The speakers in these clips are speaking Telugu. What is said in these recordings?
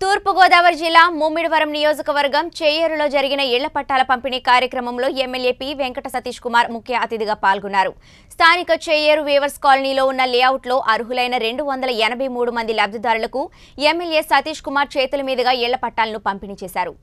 తూర్పుగోదావరి జిల్లా ముమ్మిడివరం నియోజకవర్గం చేయేరులో జరిగిన ఇళ్ళ పట్టాల పంపిణీ కార్యక్రమంలో ఎమ్మెల్యే పి. వెంకట సతీష్ కుమార్ ముఖ్య అతిథిగా పాల్గొన్నారు. స్థానిక చేయేరు వేవర్స్ కాలనీలో ఉన్న లేఅవుట్లో అర్హులైన రెండు వందల ఎనభై మూడు మంది లబ్ధిదారులకు ఎమ్మెల్యే సతీష్ కుమార్ చేతుల మీదుగా ఇళ్ళ పట్టాలను పంపిణీ చేశారు.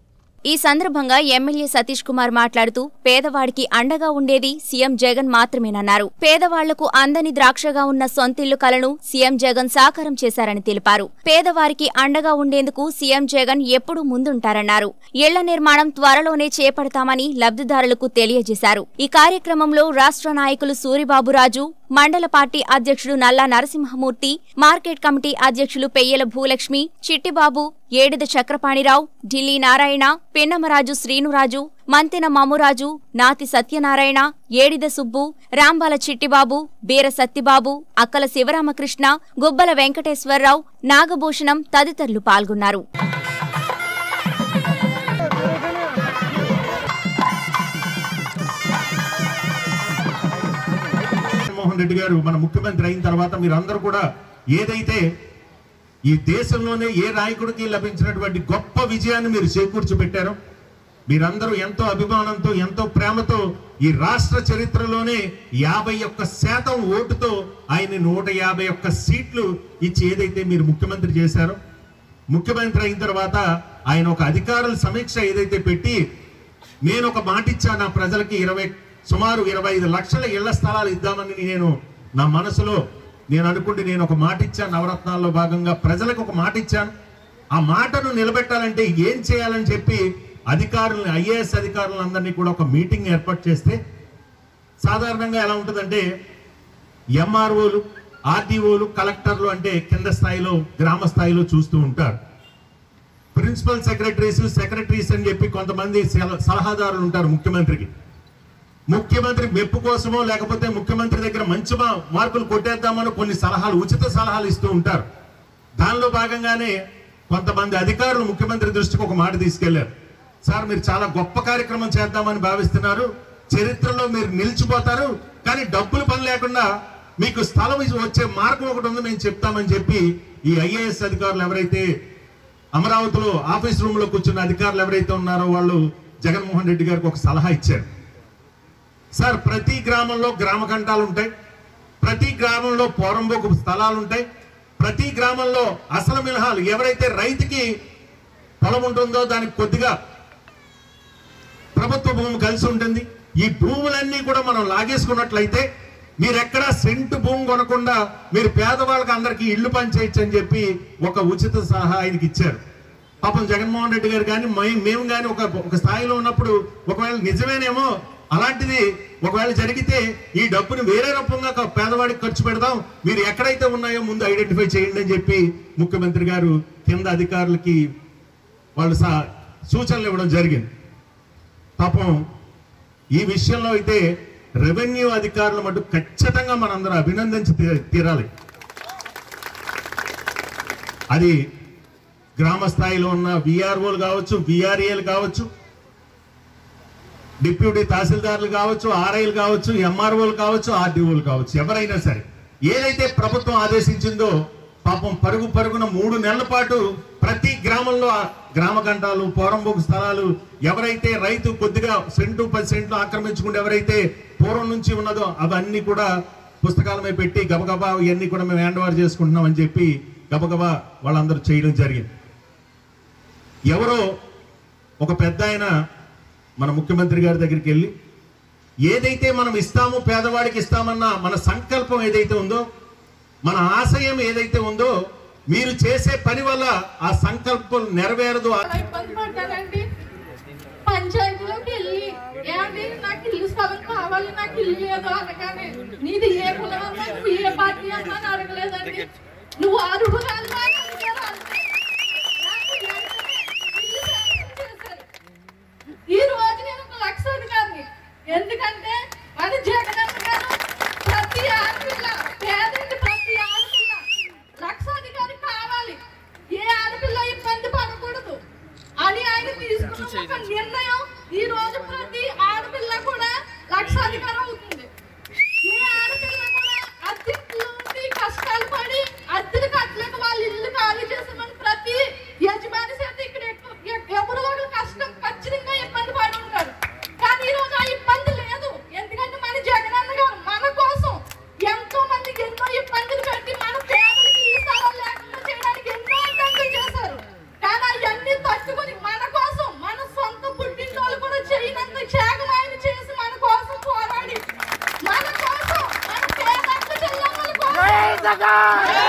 ఈ సందర్భంగా ఎమ్మెల్యే సతీష్ కుమార్ మాట్లాడుతూ పేదవాడికి అండగా ఉండేది సీఎం జగన్ మాత్రమేనన్నారు. పేదవాళ్ళకు అందని ద్రాక్షగా ఉన్న సొంతిల్లు కలను సీఎం జగన్ సాకారం చేశారని తెలిపారు. పేదవారికి అండగా ఉండేందుకు సీఎం జగన్ ఎప్పుడూ ముందుంటారన్నారు. ఇళ్ళ నిర్మాణం త్వరలోనే చేపడతామని లబ్ధిదారులకు తెలియజేశారు. ఈ కార్యక్రమంలో రాష్ట్ర నాయకులు సూరిబాబురాజు మండల పార్టీ అధ్యక్షుడు నల్లా నరసింహమూర్తి మార్కెట్ కమిటీ అధ్యక్షులు పెయ్యల భూలక్ష్మి చిట్టిబాబు ఏడిద చక్రపాణిరావు ఢిల్లీ నారాయణ పెన్నమరాజు శ్రీనురాజు మంతెన మామురాజు నాతి సత్యనారాయణ ఏడిద సుబ్బు రాంబాల చిట్టిబాబు బీర సత్తిబాబు అక్కల శివరామకృష్ణ గుబ్బల వెంకటేశ్వరరావు నాగభూషణం తదితరులు పాల్గొన్నారు. జగన్మోహన్ రెడ్డి గారు మన ముఖ్యమంత్రి అయిన తర్వాత మీరందరూ కూడా ఏదైతే ఈ దేశంలోనే ఏ నాయకుడికి లభించినటువంటి గొప్ప విజయాన్ని మీరు చేకూర్చి పెట్టారో మీరందరూ ఎంతో అభిమానంతో ఎంతో ప్రేమతో ఈ రాష్ట్ర చరిత్రలోనే యాభై ఒక్క శాతం ఓటుతో ఆయన నూట యాభై ఒక్క సీట్లు ఇచ్చి ఏదైతే మీరు ముఖ్యమంత్రి చేశారో ముఖ్యమంత్రి అయిన తర్వాత ఆయన ఒక అధికారుల సమీక్ష ఏదైతే పెట్టి నేను ఒక మాట ఇచ్చా నా ప్రజలకి ఇరవై సుమారు ఇరవై ఐదు లక్షల ఇళ్ళ స్థలాలు ఇద్దామని నేను నా మనసులో నేను అనుకుంటే నేను ఒక మాట ఇచ్చాను నవరత్నాల్లో భాగంగా ప్రజలకు ఒక మాట ఇచ్చాను. ఆ మాటను నిలబెట్టాలంటే ఏం చేయాలని చెప్పి అధికారులను ఐఏఎస్ అధికారులందరినీ కూడా ఒక మీటింగ్ ఏర్పాటు చేస్తే సాధారణంగా ఎలా ఉంటుందంటే ఎంఆర్ఓలు ఆర్డీఓలు కలెక్టర్లు అంటే కింద స్థాయిలో గ్రామ స్థాయిలో చూస్తూ ఉంటారు. ప్రిన్సిపల్ సెక్రటరీస్ సెక్రటరీస్ అని చెప్పి కొంతమంది సల- సలహాదారులు ఉంటారు ముఖ్యమంత్రికి. ముఖ్యమంత్రి మెప్పు కోసమో లేకపోతే ముఖ్యమంత్రి దగ్గర మంచి మార్పులు మార్కులు కొట్టేద్దామని కొన్ని సలహాలు ఉచిత సలహాలు ఇస్తూ ఉంటారు. దానిలో భాగంగానే కొంతమంది అధికారులు ముఖ్యమంత్రి దృష్టికి ఒక మాట తీసుకెళ్ళారు. సార్ మీరు చాలా గొప్ప కార్యక్రమం చేద్దామని భావిస్తున్నారు. చరిత్రలో మీరు నిలిచిపోతారు. కానీ డబ్బులు పని లేకుండా మీకు స్థలం వచ్చే మార్గం ఒకటి ఉంది మేము చెప్తామని చెప్పి ఈ ఐఏఎస్ అధికారులు ఎవరైతే అమరావతిలో ఆఫీస్ రూమ్లో కూర్చున్న అధికారులు ఎవరైతే ఉన్నారో వాళ్ళు జగన్మోహన్ రెడ్డి గారికి ఒక సలహా ఇచ్చారు. సార్ ప్రతి గ్రామంలో గ్రామ కంఠాలు ఉంటాయి ప్రతి గ్రామంలో పోరంబోకు స్థలాలు ఉంటాయి ప్రతి గ్రామంలో అసలు మినహాలు ఎవరైతే రైతుకి పొలం ఉంటుందో దానికి కొద్దిగా ప్రభుత్వ భూమి కలిసి ఉంటుంది. ఈ భూములన్నీ కూడా మనం లాగేసుకున్నట్లయితే మీరు ఎక్కడ సెంటు భూమి కొనకుండా మీరు పేదవాళ్ళకి అందరికీ ఇల్లు పనిచేయచ్చు అని చెప్పి ఒక ఉచిత సలహా ఆయనకి ఇచ్చారు. పాపం జగన్మోహన్ రెడ్డి గారు కానీ మేము కానీ ఒక ఒక స్థాయిలో ఉన్నప్పుడు ఒకవేళ నిజమేనేమో అలాంటిది ఒకవేళ జరిగితే ఈ డబ్బుని వేరే రూపంగా పేదవాడికి ఖర్చు పెడదాం. మీరు ఎక్కడైతే ఉన్నాయో ముందు ఐడెంటిఫై చేయండి అని చెప్పి ముఖ్యమంత్రి గారు కింద అధికారులకి వాళ్ళు సా- సూచనలు ఇవ్వడం జరిగింది. పాపం ఈ విషయంలో అయితే రెవెన్యూ అధికారుల మటు ఖచ్చితంగా మనందరూ అభినందించి తీ- తీరాలి. అది గ్రామ స్థాయిలో ఉన్న విఆర్ఓలు కావచ్చు విఆర్ఏలు కావచ్చు డిప్యూటీ తహసీల్దార్లు కావచ్చు ఆర్ఐలు కావచ్చు ఎంఆర్ఓలు కావచ్చు ఆర్డీఓలు కావచ్చు ఎవరైనా సరే ఏదైతే ప్రభుత్వం ఆదేశించిందో పాపం పరుగు పరుగున మూడు నెలల పాటు ప్రతి గ్రామంలో గ్రామ గంటాలు పోరంబోకు స్థలాలు ఎవరైతే రైతు కొద్దిగా సెంటు పది సెంట్లు ఆక్రమించుకుంటే ఎవరైతే పూర్వం నుంచి ఉన్నదో అవన్నీ కూడా పుస్తకాలమే పెట్టి గబగబా ఇవన్నీ కూడా మేము హ్యాండ్ ఓవర్ చేసుకుంటున్నాం అని చెప్పి గబగబా వాళ్ళందరూ చేయడం జరిగింది. ఎవరో ఒక పెద్ద ఆయన మన ముఖ్యమంత్రి గారి దగ్గరికి వెళ్ళి ఏదైతే మనం ఇస్తామో పేదవాడికి ఇస్తామన్న మన సంకల్పం ఏదైతే ఉందో మన ఆశయం ఏదైతే ఉందో మీరు చేసే పని వల్ల ఆ సంకల్పం నెరవేరదు. పంచాయతీలోకి వెళ్ళి ఏమండి నాకు ఇల్లు స్థలం కావాలి నాకు ఇల్లు లేదు అనగానే నీది ఏ కులం అన్నా ఏ పార్టీ అన్నా అడగలేదండి. నువ్వు అర్హురాలు జగన్